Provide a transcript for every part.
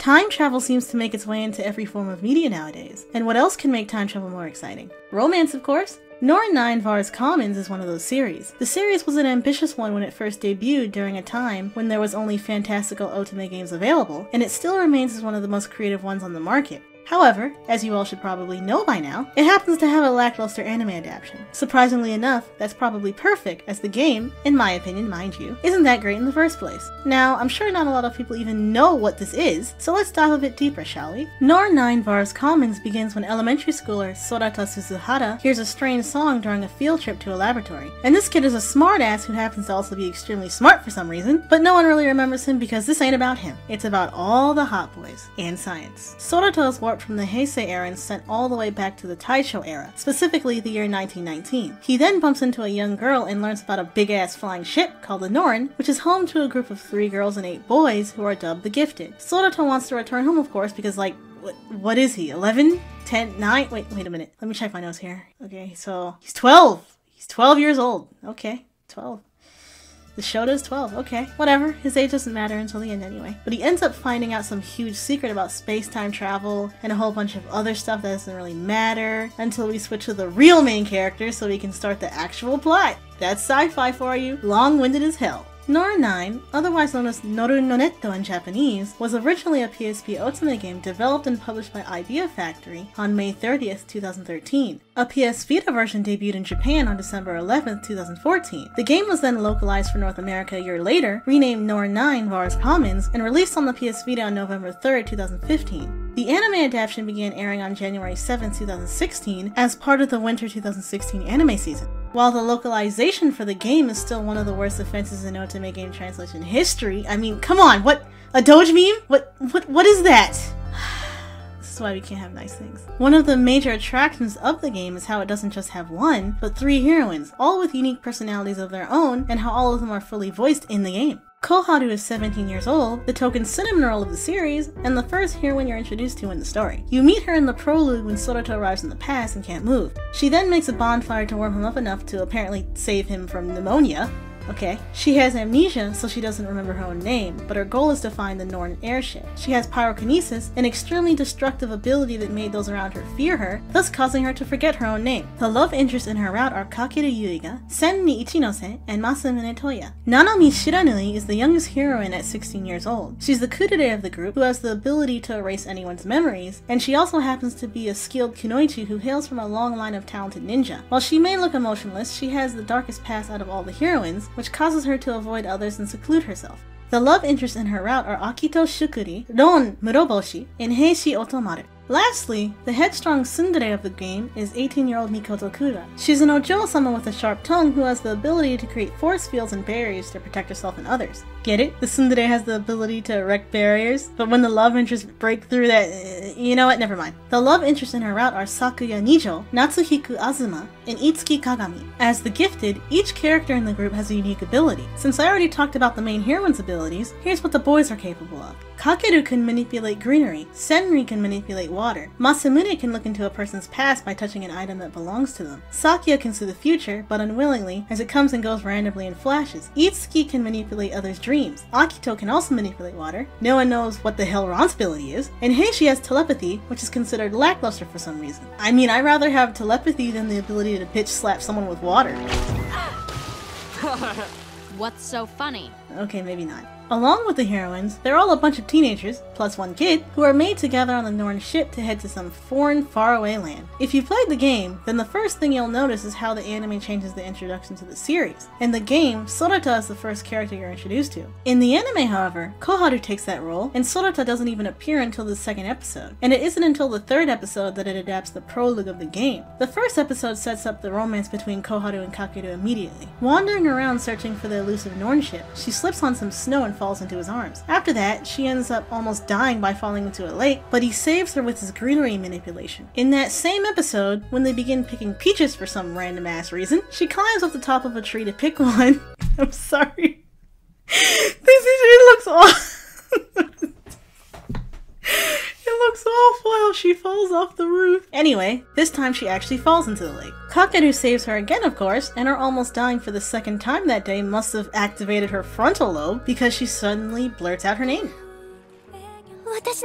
Time travel seems to make its way into every form of media nowadays, and what else can make time travel more exciting? Romance, of course. Norn 9 Vars Commons is one of those series. The series was an ambitious one when it first debuted during a time when there was only fantastical otome games available, and it still remains as one of the most creative ones on the market. However, as you all should probably know by now, it happens to have a lackluster anime adaptation. Surprisingly enough, that's probably perfect, as the game, in my opinion, mind you, isn't that great in the first place. Now, I'm sure not a lot of people even know what this is, so let's dive a bit deeper, shall we? Norn 9 Vars Commons begins when elementary schooler Sorata Suzuhara hears a strange song during a field trip to a laboratory. And this kid is a smartass who happens to also be extremely smart for some reason, but no one really remembers him because this ain't about him. It's about all the hot boys and science. Sorata is from the Heisei era and sent all the way back to the Taisho era, specifically the year 1919. He then bumps into a young girl and learns about a big ass flying ship called the Norn, which is home to a group of three girls and eight boys who are dubbed the Gifted. Sorata wants to return home, of course, because, like, what, what is he? 11? 10? 9? Wait, wait a minute. Let me check my notes here. Okay, so he's 12. He's 12 years old. Okay, 12. The show does 12, okay, whatever. His age doesn't matter until the end anyway. But he ends up finding out some huge secret about space time travel and a whole bunch of other stuff that doesn't really matter until we switch to the real main character so we can start the actual plot. That's sci fi for you, long winded as hell. Norn 9, otherwise known as Noru no Netto in Japanese, was originally a PSP Otome game developed and published by Idea Factory on May 30th, 2013. A PS Vita version debuted in Japan on December 11th, 2014. The game was then localized for North America a year later, renamed Norn 9 Vars Commons, and released on the PS Vita on November 3rd, 2015. The anime adaptation began airing on January 7, 2016, as part of the winter 2016 anime season. While the localization for the game is still one of the worst offenses in Otome game translation history, I mean, come on, what? A Doge meme? What, what, what is that? this is why we can't have nice things. One of the major attractions of the game is how it doesn't just have one, but three heroines, all with unique personalities of their own, and how all of them are fully voiced in the game. Koharu is 17 years old, the token cinnamon roll of the series, and the first heroine you're introduced to in the story. You meet her in the prologue when Sorata arrives in the past and can't move. She then makes a bonfire to warm him up enough to apparently save him from pneumonia, Okay. She has amnesia, so she doesn't remember her own name, but her goal is to find the Norn airship. She has pyrokinesis, an extremely destructive ability that made those around her fear her, thus causing her to forget her own name. The love interests in her route are Kakeru Yuiga, Senri Ichinose, and Masamune Toya. Nanami Shiranui is the youngest heroine at 16 years old. She's the kudere of the group, who has the ability to erase anyone's memories, and she also happens to be a skilled kunoichi who hails from a long line of talented ninja. While she may look emotionless, she has the darkest past out of all the heroines, which causes her to avoid others and seclude herself. The love interests in her route are Akito Shukuri, Ron Muroboshi, and Heishi Otomaru. Lastly, the headstrong tsundere of the game is 18-year-old Mikoto Kuga. She's an Ojo-sama with a sharp tongue who has the ability to create force fields and barriers to protect herself and others. Get it? The tsundere has the ability to erect barriers, but when the love interests break through that, uh, you know what? Never mind. The love interests in her route are Sakuya Nijo, Natsuhiko Azuma, and Itsuki Kagami. As the gifted, each character in the group has a unique ability. Since I already talked about the main heroine's abilities, here's what the boys are capable of. Kakeru can manipulate greenery, Senri can manipulate water, Masamune can look into a person's past by touching an item that belongs to them, Sakuya can see the future, but unwillingly, as it comes and goes randomly in flashes, Itsuki can manipulate others' dreams, Akito can also manipulate water, no one knows what the hell Ron's ability is, and Heishi has telepathy, which is considered lackluster for some reason. I mean, I'd rather have telepathy than the ability to pitch slap someone with water. What's so funny? Okay, maybe not. Along with the heroines, they're all a bunch of teenagers, plus one kid, who are made together on the Norn ship to head to some foreign, faraway land. If you've played the game, then the first thing you'll notice is how the anime changes the introduction to the series. In the game, Sorata is the first character you're introduced to. In the anime, however, Koharu takes that role, and Sorata doesn't even appear until the second episode. And it isn't until the third episode that it adapts the prologue of the game. The first episode sets up the romance between Koharu and Kakeru immediately. Wandering around searching for the elusive Norn ship, she slips on some snow and falls into his arms. After that, she ends up almost dying by falling into a lake, but he saves her with his greenery manipulation. In that same episode, when they begin picking peaches for some random ass reason, she climbs up the top of a tree to pick one. I'm sorry. This looks awful. It looks awful how she falls off the roof. Anyway, this time she actually falls into the lake. Kakeru saves her again, of course, and her almost dying for the second time that day must have activated her frontal lobe because she suddenly blurts out her name. 私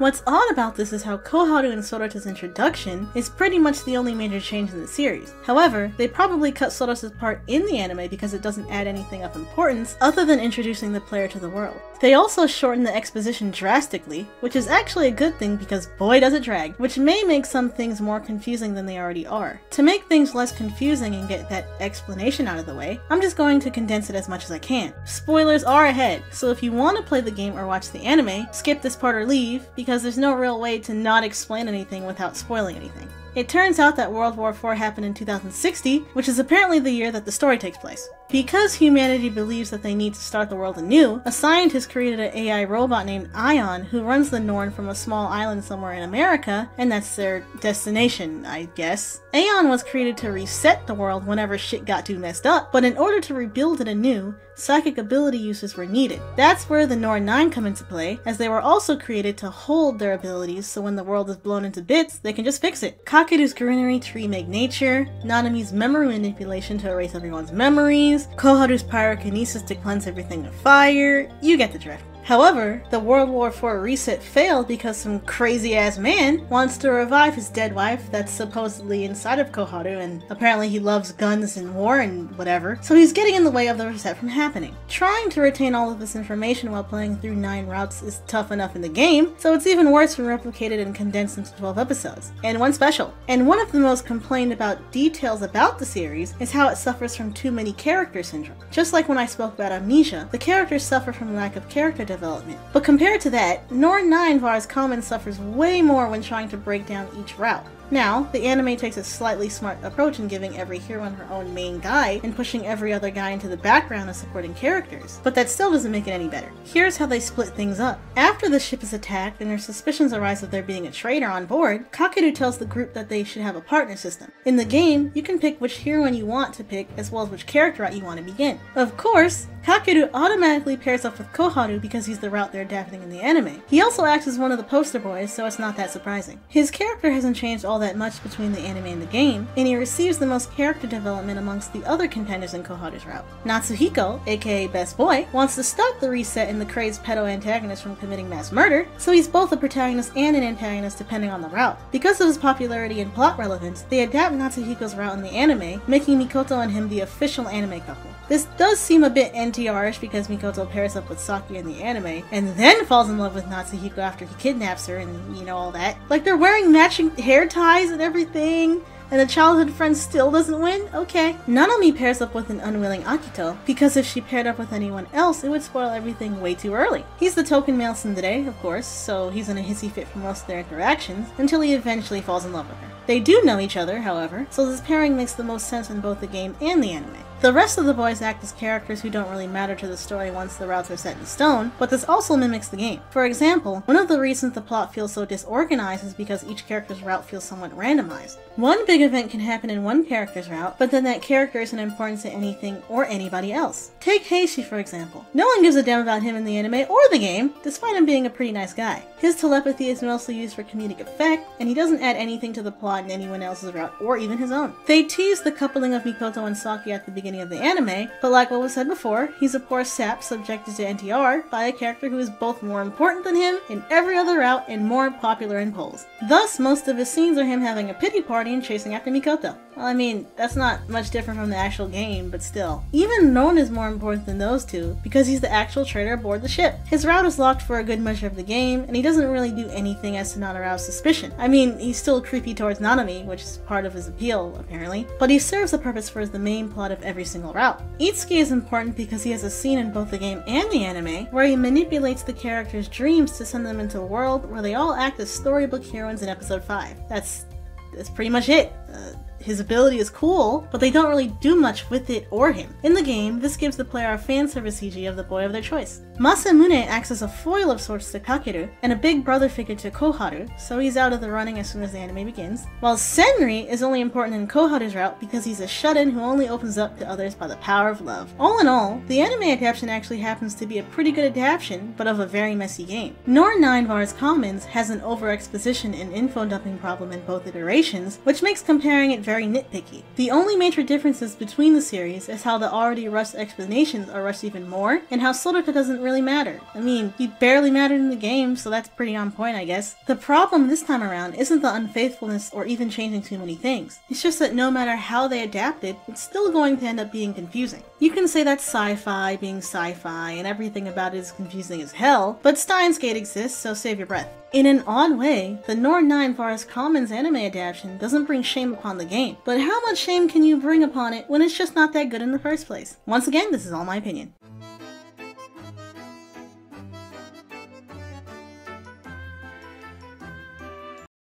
What's odd about this is how Koharu and Sorata's introduction is pretty much the only major change in the series. However, they probably cut Sorata's part in the anime because it doesn't add anything of importance other than introducing the player to the world. They also shorten the exposition drastically, which is actually a good thing because boy does it drag, which may make some things more confusing than they already are. To make things less confusing and get that explanation out of the way, I'm just going to condense it as much as I can. Spoilers are ahead, so if you want to play the game or watch the anime, skip this part or leave, because there's no real way to not explain anything without spoiling anything. It turns out that World War IV happened in 2060, which is apparently the year that the story takes place. Because humanity believes that they need to start the world anew, a scientist created an AI robot named Aeon who runs the Norn from a small island somewhere in America, and that's their destination, I guess. Aeon was created to reset the world whenever shit got too messed up, but in order to rebuild it anew, psychic ability uses were needed. That's where the Norn 9 come into play, as they were also created to hold their abilities so when the world is blown into bits, they can just fix it. Kakeru's greenery to remake nature, Nanami's memory manipulation to erase everyone's memories, Koharu's pyrokinesis to cleanse everything with fire, you get the drift. However, the World War IV reset failed because some crazy ass man wants to revive his dead wife that's supposedly inside of Koharu, and apparently he loves guns and war and whatever, so he's getting in the way of the reset from happening. Trying to retain all of this information while playing through 9 routes is tough enough in the game, so it's even worse when replicated and condensed into 12 episodes, and one special. And one of the most complained about details about the series is how it suffers from too many character syndrome. Just like when I spoke about Amnesia, the characters suffer from lack of character development development. But compared to that, Norn 9 Vars Common suffers way more when trying to break down each route. Now, the anime takes a slightly smart approach in giving every heroine her own main guy and pushing every other guy into the background as supporting characters, but that still doesn't make it any better. Here's how they split things up. After the ship is attacked and their suspicions arise of there being a traitor on board, Kakeru tells the group that they should have a partner system. In the game, you can pick which heroine you want to pick as well as which character route you want to begin. Of course, Kakeru automatically pairs up with Koharu because he's the route they're adapting in the anime. He also acts as one of the poster boys, so it's not that surprising. His character hasn't changed all that much between the anime and the game, and he receives the most character development amongst the other contenders in Koharu's route. Natsuhiko, aka Best Boy, wants to stop the reset and the crazed pedo antagonist from committing mass murder, so he's both a protagonist and an antagonist depending on the route. Because of his popularity and plot relevance, they adapt Natsuhiko's route in the anime, making Mikoto and him the official anime couple. This does seem a bit NTR-ish because Mikoto pairs up with Saki in the anime, and then falls in love with Natsuhiko after he kidnaps her and, you know, all that. Like, they're wearing matching hair ties and everything, and the childhood friend still doesn't win? Okay. Nanami pairs up with an unwilling Akito, because if she paired up with anyone else, it would spoil everything way too early. He's the token male tsundere, of course, so he's in a hissy fit for most of their interactions, until he eventually falls in love with her. They do know each other, however, so this pairing makes the most sense in both the game and the anime. The rest of the boys act as characters who don't really matter to the story once the routes are set in stone, but this also mimics the game. For example, one of the reasons the plot feels so disorganized is because each character's route feels somewhat randomized. One big event can happen in one character's route, but then that character isn't important to anything or anybody else. Take Heishi for example. No one gives a damn about him in the anime or the game, despite him being a pretty nice guy. His telepathy is mostly used for comedic effect, and he doesn't add anything to the plot in anyone else's route or even his own. They tease the coupling of Mikoto and Saki at the beginning of the anime, but like what was said before, he's a poor sap subjected to NTR by a character who is both more important than him in every other route and more popular in polls. Thus, most of his scenes are him having a pity party and chasing after Mikoto. Well, I mean, that's not much different from the actual game, but still. Even Ron is more important than those two, because he's the actual traitor aboard the ship. His route is locked for a good measure of the game, and he doesn't really do anything as to not arouse suspicion. I mean, he's still creepy towards Nanami, which is part of his appeal, apparently, but he serves a purpose for the main plot of every single route. Itsuki is important because he has a scene in both the game and the anime where he manipulates the characters' dreams to send them into a world where they all act as storybook heroines in episode 5. That's that's pretty much it. Uh, his ability is cool, but they don't really do much with it or him. In the game, this gives the player a fan service CG of the boy of their choice. Masamune acts as a foil of sorts to Kakeru, and a big brother figure to Koharu, so he's out of the running as soon as the anime begins, while Senri is only important in Koharu's route because he's a shut-in who only opens up to others by the power of love. All in all, the anime adaptation actually happens to be a pretty good adaptation, but of a very messy game. Norn 9 Vars Commons has an over-exposition and info dumping problem in both iterations, which makes comparing it very nitpicky. The only major differences between the series is how the already rushed explanations are rushed even more, and how Sudoku doesn't really matter. I mean, he barely mattered in the game, so that's pretty on point, I guess. The problem this time around isn't the unfaithfulness or even changing too many things. It's just that no matter how they adapt it, it's still going to end up being confusing. You can say that's sci-fi being sci-fi and everything about it is confusing as hell, but Steins Gate exists, so save your breath. In an odd way, the Norn 9 Vars Commons anime adaptation doesn't bring shame upon the game, but how much shame can you bring upon it when it's just not that good in the first place? Once again, this is all my opinion.